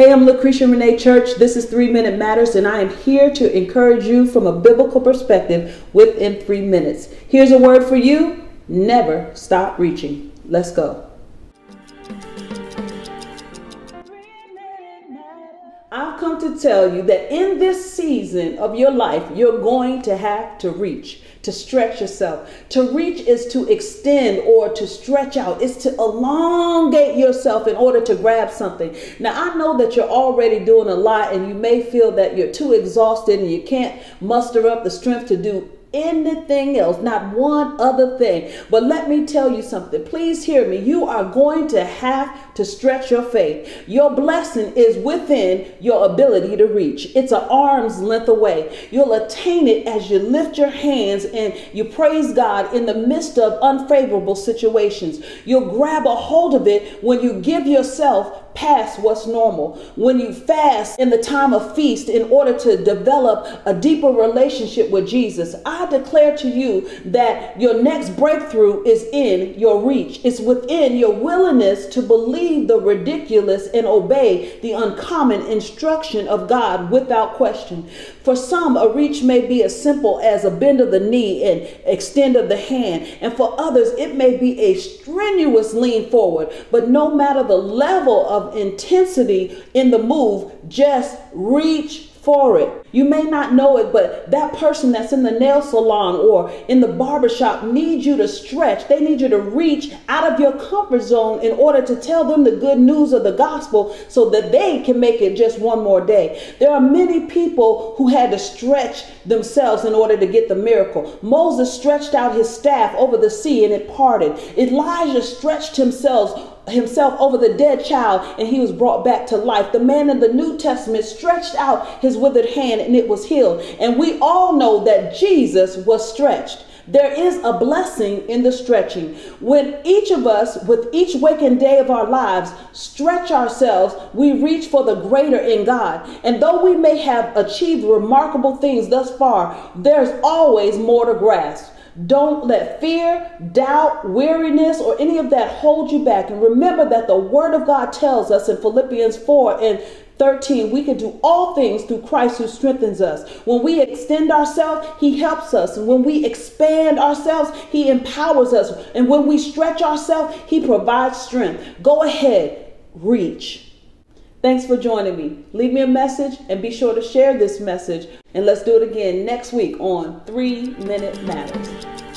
Hey, I'm Lucretia Renee Church. This is Three Minute Matters, and I am here to encourage you from a biblical perspective within three minutes. Here's a word for you never stop reaching. Let's go. To tell you that in this season of your life, you're going to have to reach, to stretch yourself. To reach is to extend or to stretch out, it's to elongate yourself in order to grab something. Now, I know that you're already doing a lot and you may feel that you're too exhausted and you can't muster up the strength to do anything else, not one other thing. But let me tell you something. Please hear me. You are going to have to stretch your faith. Your blessing is within your ability to reach. It's an arm's length away. You'll attain it as you lift your hands and you praise God in the midst of unfavorable situations. You'll grab a hold of it when you give yourself past what's normal. When you fast in the time of feast in order to develop a deeper relationship with Jesus, I declare to you that your next breakthrough is in your reach. It's within your willingness to believe the ridiculous and obey the uncommon instruction of God without question. For some, a reach may be as simple as a bend of the knee and extend of the hand. And for others, it may be a strenuous lean forward. But no matter the level of intensity in the move, just reach for it. You may not know it, but that person that's in the nail salon or in the barbershop needs you to stretch. They need you to reach out of your comfort zone in order to tell them the good news of the gospel so that they can make it just one more day. There are many people who had to stretch themselves in order to get the miracle. Moses stretched out his staff over the sea and it parted. Elijah stretched himself himself over the dead child and he was brought back to life. The man in the New Testament stretched out his withered hand and it was healed. And we all know that Jesus was stretched. There is a blessing in the stretching. When each of us, with each waking day of our lives, stretch ourselves, we reach for the greater in God. And though we may have achieved remarkable things thus far, there's always more to grasp. Don't let fear, doubt, weariness, or any of that hold you back. And remember that the Word of God tells us in Philippians 4 and 13, we can do all things through Christ who strengthens us. When we extend ourselves, He helps us. And when we expand ourselves, He empowers us. And when we stretch ourselves, He provides strength. Go ahead, reach. Thanks for joining me. Leave me a message and be sure to share this message. And let's do it again next week on 3 Minute Matters.